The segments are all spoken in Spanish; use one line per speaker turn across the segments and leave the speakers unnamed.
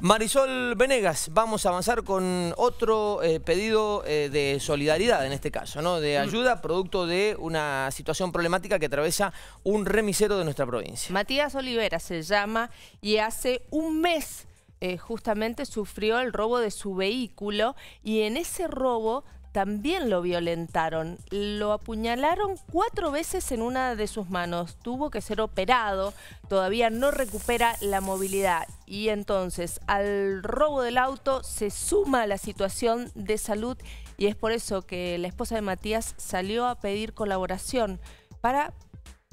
Marisol Venegas, vamos a avanzar con otro eh, pedido eh, de solidaridad en este caso, ¿no? de mm. ayuda producto de una situación problemática que atraviesa un remisero de nuestra provincia.
Matías Olivera se llama y hace un mes eh, justamente sufrió el robo de su vehículo y en ese robo también lo violentaron. Lo apuñalaron cuatro veces en una de sus manos. Tuvo que ser operado, todavía no recupera la movilidad. Y entonces al robo del auto se suma la situación de salud y es por eso que la esposa de Matías salió a pedir colaboración para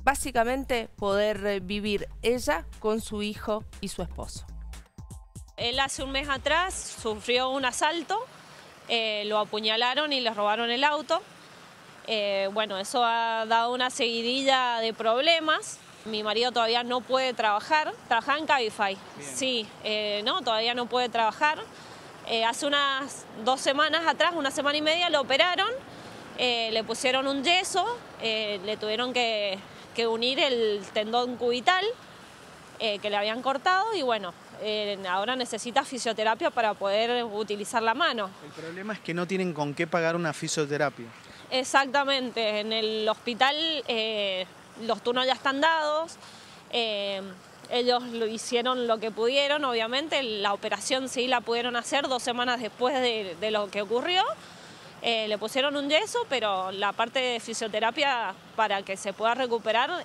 básicamente poder vivir ella con su hijo y su esposo.
Él hace un mes atrás sufrió un asalto eh, lo apuñalaron y le robaron el auto. Eh, bueno, eso ha dado una seguidilla de problemas. Mi marido todavía no puede trabajar, trabaja en Cabify. Sí, eh, no, todavía no puede trabajar. hace unas dos semanas atrás, una semana y media, lo operaron, le pusieron un yeso, le tuvieron que, que unir el tendón cubital que le habían cortado y bueno, eh, ahora necesita fisioterapia para poder utilizar la mano.
El problema es que no tienen con qué pagar una fisioterapia.
Exactamente, en el hospital eh, los turnos ya están dados, eh, ellos lo hicieron lo que pudieron, obviamente, la operación sí la pudieron hacer dos semanas después de, lo que ocurrió. le pusieron un yeso, pero la parte de fisioterapia para que se pueda recuperar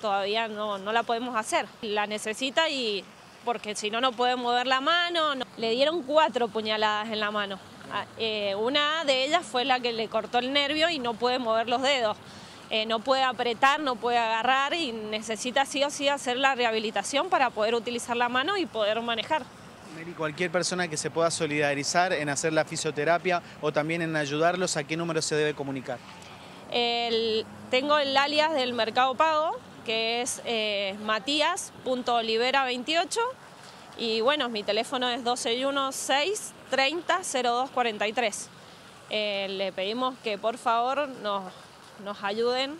todavía no, no la podemos hacer. La necesita y porque si no, no puede mover la mano. Le dieron cuatro puñaladas en la mano. Ah, eh, una de ellas fue la que le cortó el nervio y no puede mover los dedos. Eh, no puede apretar, no puede agarrar y necesita sí o sí hacer la rehabilitación para poder utilizar la mano y poder manejar.
Mary, cualquier persona que se pueda solidarizar en hacer la fisioterapia o también en ayudarlos, ¿a qué número se debe comunicar?
tengo el alias del Mercado Pago, que es eh, matías.olivera28 y bueno, mi teléfono es 1216 30 0243. le pedimos que por favor nos, nos ayuden